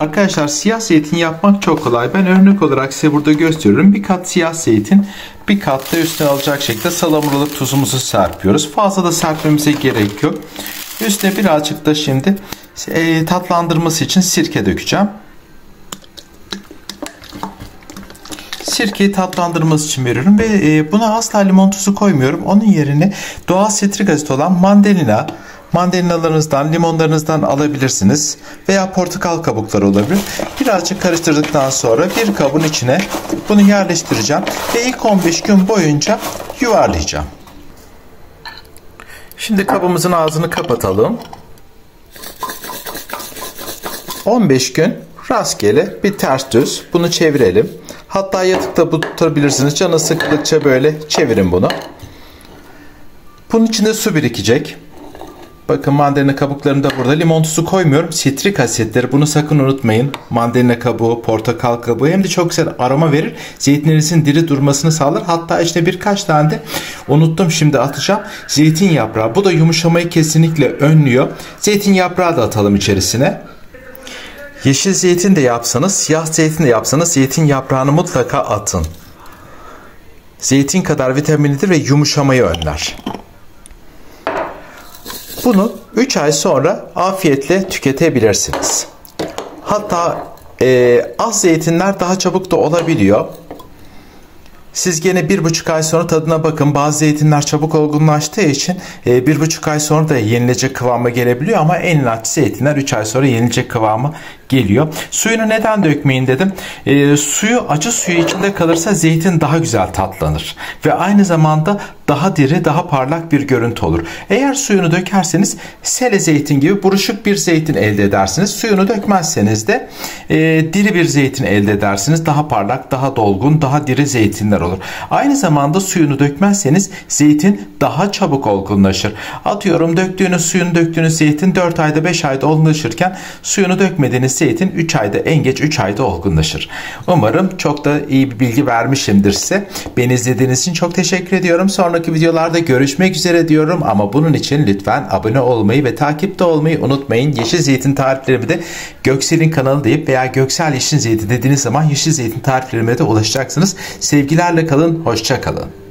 Arkadaşlar siyah zeytin yapmak çok kolay. Ben örnek olarak size burada gösteriyorum. Bir kat siyah zeytin, bir kat da üstüne alacak şekilde salamuralık tuzumuzu serpiyoruz. Fazla da serpmemize gerek yok. Üstüne birazcık da şimdi e, tatlandırması için sirke dökeceğim. Sirkeyi tatlandırması için veriyorum ve e, buna asla limon tuzu koymuyorum. Onun yerine doğal sitrik asit olan mandalina, mandalinalarınızdan, limonlarınızdan alabilirsiniz. Veya portakal kabukları olabilir. Birazcık karıştırdıktan sonra bir kabın içine bunu yerleştireceğim. Ve ilk 15 gün boyunca yuvarlayacağım. Şimdi kabımızın ağzını kapatalım. 15 gün rastgele bir ters düz bunu çevirelim. Hatta yatıkta tutabilirsiniz. Canı sıkıldıkça böyle çevirin bunu. Bunun içinde su birikecek. Bakın mandalina kabuklarında burada limon tuzu koymuyorum. Sitrik asitleri bunu sakın unutmayın. Mandalina kabuğu, portakal kabuğu hem de çok güzel aroma verir. Zeytinlerinizin diri durmasını sağlar. Hatta işte birkaç tane de unuttum şimdi atacağım. Zeytin yaprağı. Bu da yumuşamayı kesinlikle önlüyor. Zeytin yaprağı da atalım içerisine. Yeşil zeytin de yapsanız, siyah zeytin de yapsanız zeytin yaprağını mutlaka atın. Zeytin kadar vitaminlidir ve yumuşamayı önler. Bunu 3 ay sonra afiyetle tüketebilirsiniz. Hatta e, az zeytinler daha çabuk da olabiliyor. Siz gene bir buçuk ay sonra tadına bakın. Bazı zeytinler çabuk olgunlaştığı için e, bir buçuk ay sonra da yenilecek kıvama gelebiliyor ama en nat zeytinler 3 ay sonra yenilecek kıvama geliyor. Suyunu neden dökmeyin dedim. E, suyu acı suyu içinde kalırsa zeytin daha güzel tatlanır. Ve aynı zamanda daha diri, daha parlak bir görüntü olur. Eğer suyunu dökerseniz sele zeytin gibi buruşuk bir zeytin elde edersiniz. Suyunu dökmezseniz de e, diri bir zeytin elde edersiniz. Daha parlak, daha dolgun, daha diri zeytinler olur. Aynı zamanda suyunu dökmezseniz zeytin daha çabuk olgunlaşır. Atıyorum döktüğünüz suyunu döktüğünüz zeytin 4 ayda 5 ayda olgunlaşırken suyunu dökmediğiniz zeytin 3 ayda en geç 3 ayda olgunlaşır. Umarım çok da iyi bir bilgi vermişimdir size. Beni izlediğiniz için çok teşekkür ediyorum. Sonraki videolarda görüşmek üzere diyorum ama bunun için lütfen abone olmayı ve takipte olmayı unutmayın. Yeşil zeytin tariflerimi de Göksel'in kanalı deyip veya Göksel Yeşil Zeytin dediğiniz zaman Yeşil Zeytin tariflerime de ulaşacaksınız. Sevgilerle kalın, hoşça kalın.